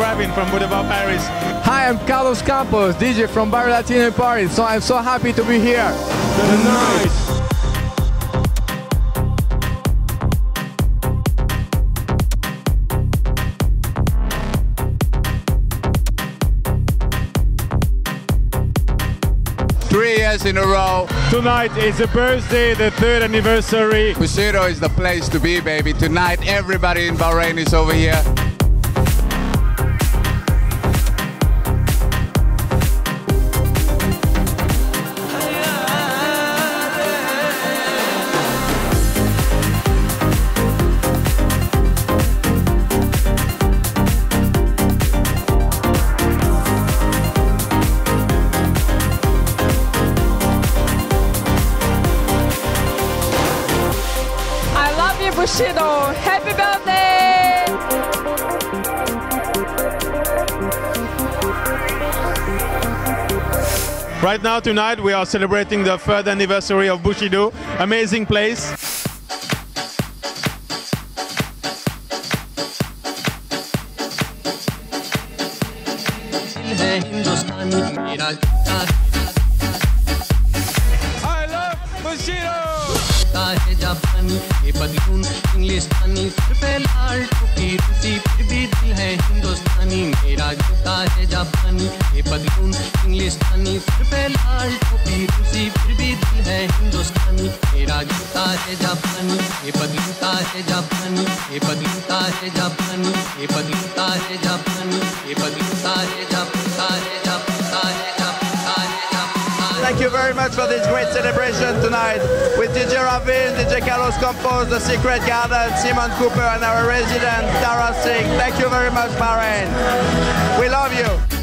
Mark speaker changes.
Speaker 1: Ravin from Buddha-Bar Paris.
Speaker 2: Hi, I'm Carlos Campos, DJ from Barrio Latino in Paris. So I'm so happy to be here.
Speaker 1: Nice.
Speaker 3: Three years in a row.
Speaker 1: Tonight is a birthday, the third anniversary.
Speaker 3: Bushido is the place to be, baby. Tonight, everybody in Bahrain is over here.
Speaker 4: I Bushido. Happy birthday!
Speaker 1: Right now, tonight, we are celebrating the third anniversary of Bushido. Amazing place.
Speaker 5: जूता है ये बदलून इंग्लिस्तानी सिर पे लाल टोपी रूसी फिर भी दिल है हिंदुस्तानी, मेरा जूता है जापानी, ये बदलून इंग्लिस्तानी सिर पे लाल टोपी रूसी फिर भी दिल है हिंदुस्तानी, मेरा जूता है जापानी, ये बदलूता है जापानी, ये बदलूता है जापानी, ये बदलूता है जापानी, ये बदलूता है जापूता
Speaker 6: Thank you very much for this great celebration tonight with DJ Ravin, DJ Carlos Campos, The Secret Garden, Simon Cooper, and our resident Dara Singh. Thank you very much, Bahrain. We love you.